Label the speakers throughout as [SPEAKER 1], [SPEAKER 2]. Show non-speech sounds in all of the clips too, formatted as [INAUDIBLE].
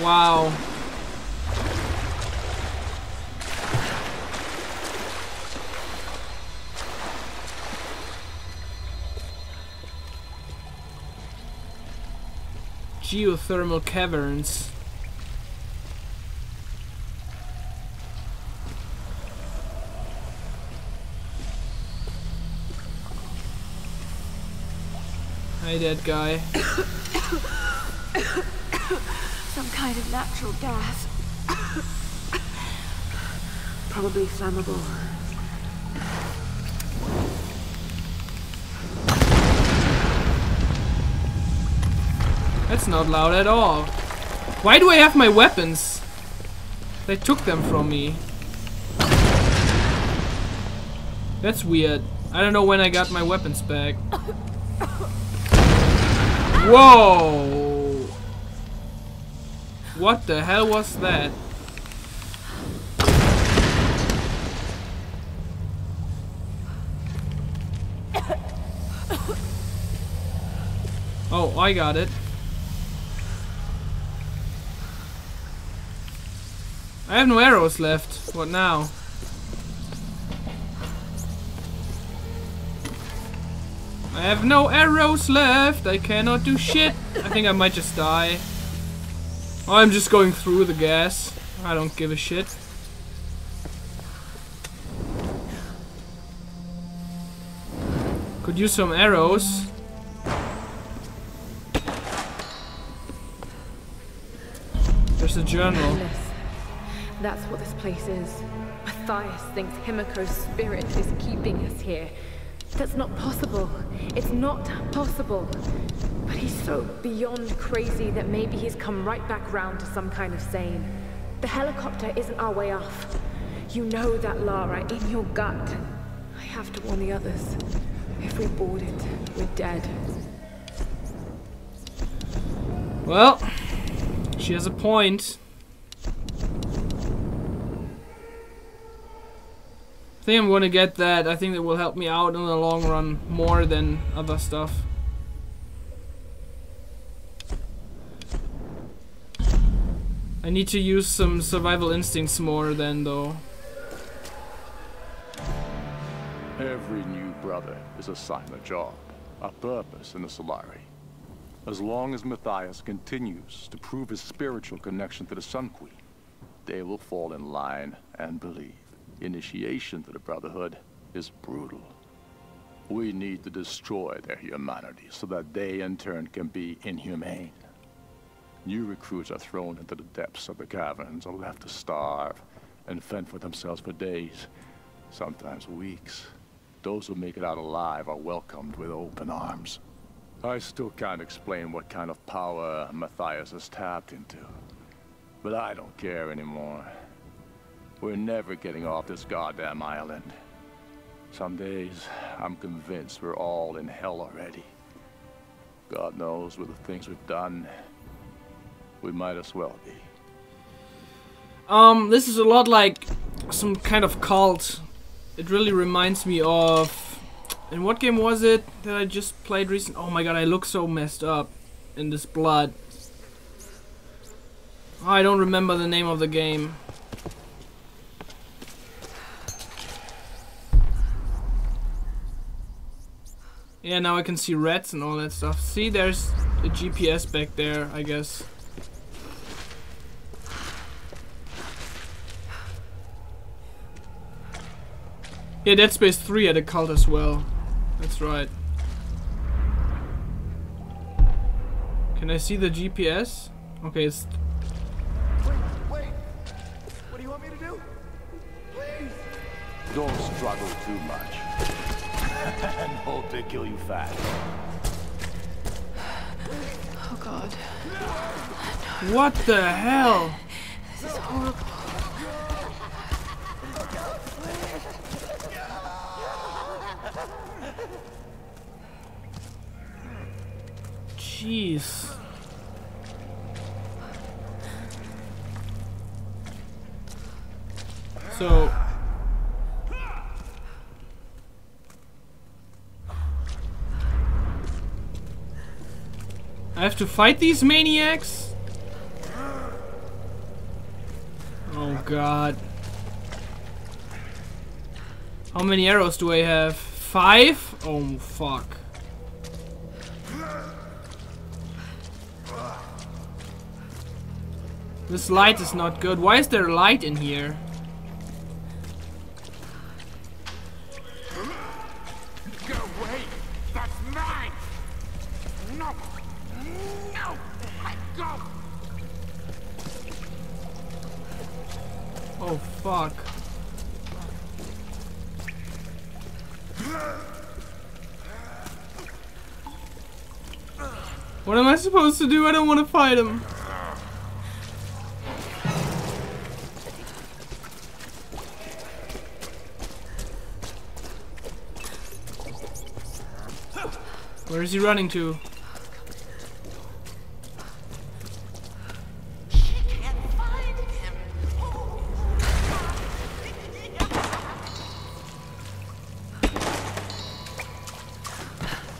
[SPEAKER 1] Wow. Geothermal caverns. Hi, dead guy.
[SPEAKER 2] Some kind of natural gas. [COUGHS] Probably flammable.
[SPEAKER 1] That's not loud at all. Why do I have my weapons? They took them from me. That's weird. I don't know when I got my weapons back. [COUGHS] Whoa! What the hell was that? Oh, I got it. I have no arrows left. What now? I have no arrows left. I cannot do shit. I think I might just die. I'm just going through the gas. I don't give a shit. Could use some arrows. There's a journal.
[SPEAKER 2] That's what this place is. Matthias thinks Himiko's spirit is keeping us here. That's not possible. It's not possible. But he's so beyond crazy that maybe he's come right back round to some kind of sane. The helicopter isn't our way off. You know that, Lara, in your gut. I have to warn the others. If we board it, we're dead.
[SPEAKER 1] Well, she has a point. Think I'm gonna get that. I think that will help me out in the long run more than other stuff. I need to use some survival instincts more then though.
[SPEAKER 3] Every new brother is assigned a job, a purpose in the Solarii. As long as Matthias continues to prove his spiritual connection to the Sun Queen, they will fall in line and believe. Initiation to the Brotherhood is brutal. We need to destroy their humanity so that they in turn can be inhumane. New recruits are thrown into the depths of the caverns or left to starve and fend for themselves for days, sometimes weeks. Those who make it out alive are welcomed with open arms. I still can't explain what kind of power Matthias has tapped into. But I don't care anymore. We're never getting off this goddamn island. Some days, I'm convinced we're all in hell already. God knows with the things we've done, we might as well be.
[SPEAKER 1] Um, this is a lot like some kind of cult. It really reminds me of... In what game was it that I just played recent? Oh my god, I look so messed up in this blood. I don't remember the name of the game. Yeah, now I can see rats and all that stuff. See, there's a GPS back there, I guess. Yeah, Dead Space 3 had a cult as well. That's right. Can I see the GPS? Okay, it's...
[SPEAKER 4] Wait, wait. What do you want me to do? Please.
[SPEAKER 3] Don't struggle too much. And [LAUGHS] hope they kill you fast.
[SPEAKER 2] Oh god.
[SPEAKER 1] What the hell?
[SPEAKER 2] This is horrible.
[SPEAKER 1] Jeez. So... I have to fight these maniacs? Oh god. How many arrows do I have? Five? Oh fuck. This light is not good. Why is there light in here?
[SPEAKER 3] Go away! That's mine! No! No! Let go!
[SPEAKER 1] Oh fuck. What am I supposed to do? I don't want to fight him. Where is he running to?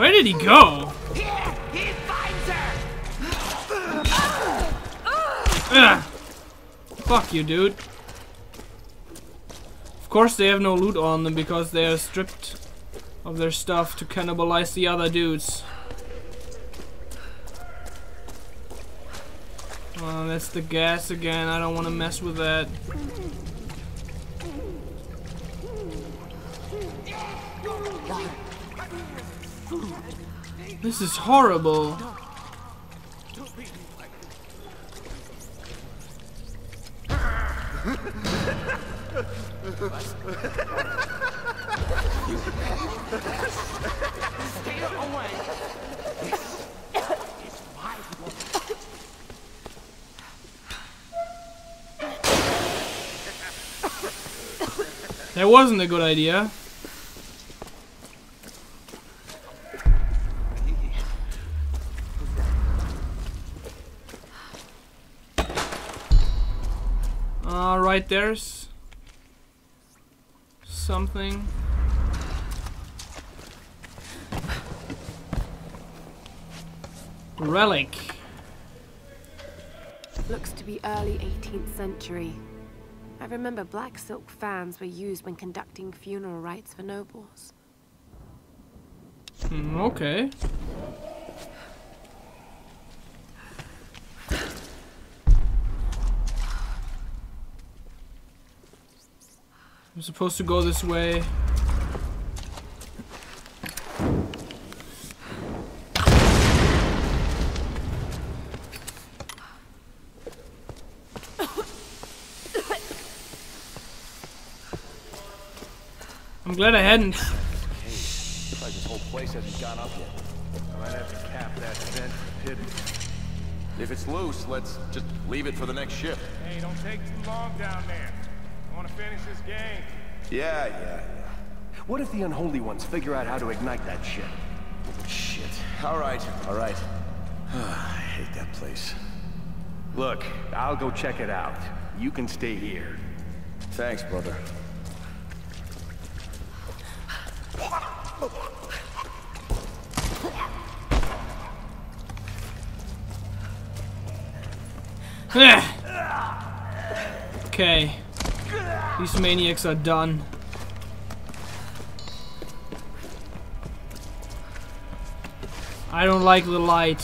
[SPEAKER 1] Where did he go?
[SPEAKER 3] Here! He finds her!
[SPEAKER 1] Ugh. Fuck you, dude. Of course they have no loot on them because they are stripped of their stuff to cannibalize the other dudes. Oh, that's the gas again. I don't want to mess with that. This is horrible. That wasn't a good idea. Alright, there's something. Relic.
[SPEAKER 2] Looks to be early 18th century. I remember black silk fans were used when conducting funeral rites for nobles.
[SPEAKER 1] Hmm, okay. I'm supposed to go this way. I'm glad I hadn't
[SPEAKER 5] Looks like this whole place hasn't gone up yet.
[SPEAKER 6] I might have to cap that vent pit.
[SPEAKER 5] If it's loose, let's just leave it for the next ship.
[SPEAKER 6] Hey, don't take too long down there. I want to finish this game.
[SPEAKER 5] Yeah, yeah, yeah.
[SPEAKER 7] What if the Unholy Ones figure out how to ignite that shit?
[SPEAKER 5] Shit. All right, all right. [SIGHS] I hate that place.
[SPEAKER 7] Look, I'll go check it out. You can stay here.
[SPEAKER 5] Thanks, brother. [SIGHS]
[SPEAKER 1] okay. These maniacs are done. I don't like the light.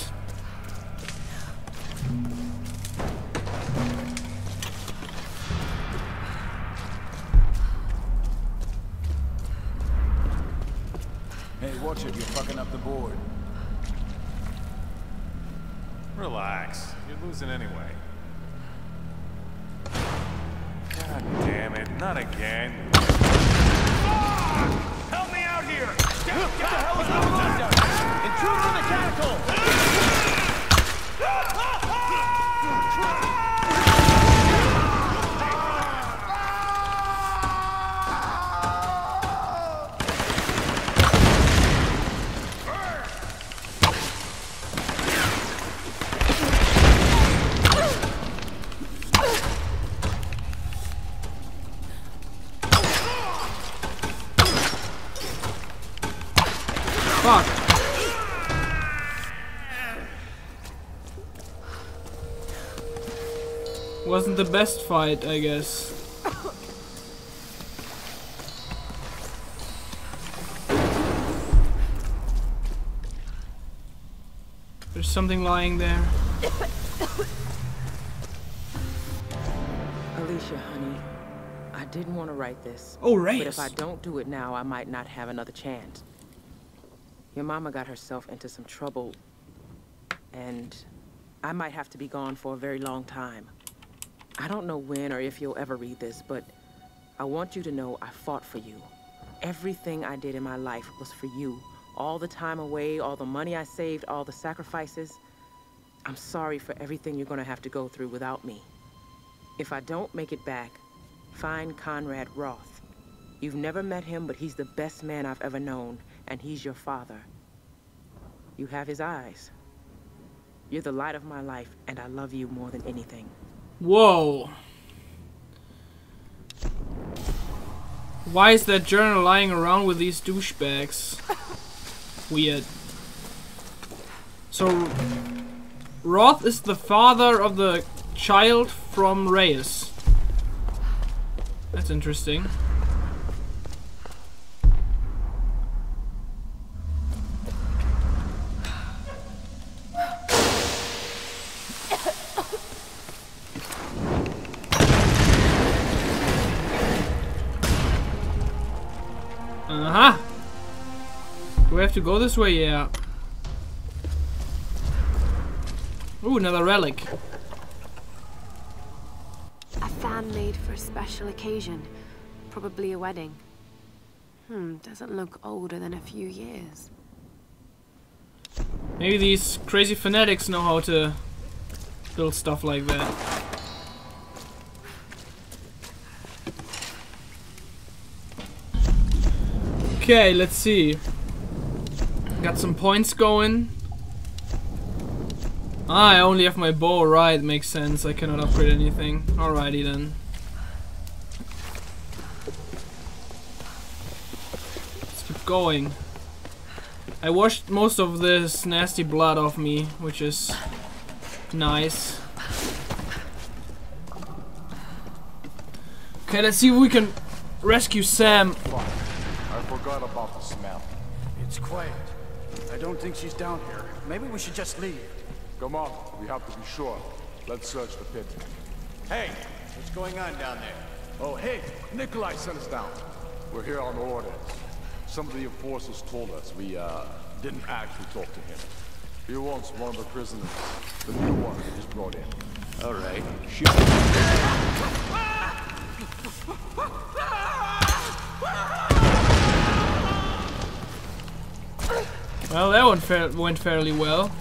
[SPEAKER 6] Hey, watch it. You're fucking up the board. Relax. You're losing anyway. Not again. Help me out here! What the hell is going on
[SPEAKER 1] Fuck. Wasn't the best fight, I guess. There's something lying there.
[SPEAKER 8] Alicia, honey, I didn't want to write this.
[SPEAKER 1] Oh, right.
[SPEAKER 8] But if I don't do it now, I might not have another chance. Your mama got herself into some trouble, and I might have to be gone for a very long time. I don't know when or if you'll ever read this, but I want you to know I fought for you. Everything I did in my life was for you. All the time away, all the money I saved, all the sacrifices. I'm sorry for everything you're gonna have to go through without me. If I don't make it back, find Conrad Roth. You've never met him, but he's the best man I've ever known, and he's your father. You have his eyes. You're the light of my life, and I love you more than anything.
[SPEAKER 1] Whoa. Why is that journal lying around with these douchebags? [LAUGHS] Weird. So, Roth is the father of the child from Reyes. That's interesting. Uh-huh. Do we have to go this way? Yeah. Ooh, another relic.
[SPEAKER 9] A fan made for a special occasion. Probably a wedding. Hmm, doesn't look older than a few years.
[SPEAKER 1] Maybe these crazy fanatics know how to build stuff like that. Okay, let's see. Got some points going. Ah, I only have my bow, right, makes sense. I cannot upgrade anything. Alrighty then. Let's keep going. I washed most of this nasty blood off me, which is nice. Okay, let's see if we can rescue Sam.
[SPEAKER 3] Forgot about the smell.
[SPEAKER 4] It's quiet. I don't think she's down here. Maybe we should just leave.
[SPEAKER 3] Come on, we have to be sure. Let's search the pit.
[SPEAKER 5] Hey, what's going on down there?
[SPEAKER 3] Oh, hey, Nikolai sent us down. We're here on orders. Some of the enforcers told us we, uh, didn't actually talk to him. He wants one of the prisoners, the new one we just brought in.
[SPEAKER 5] All right, shoot.
[SPEAKER 1] Well, that one went fairly well.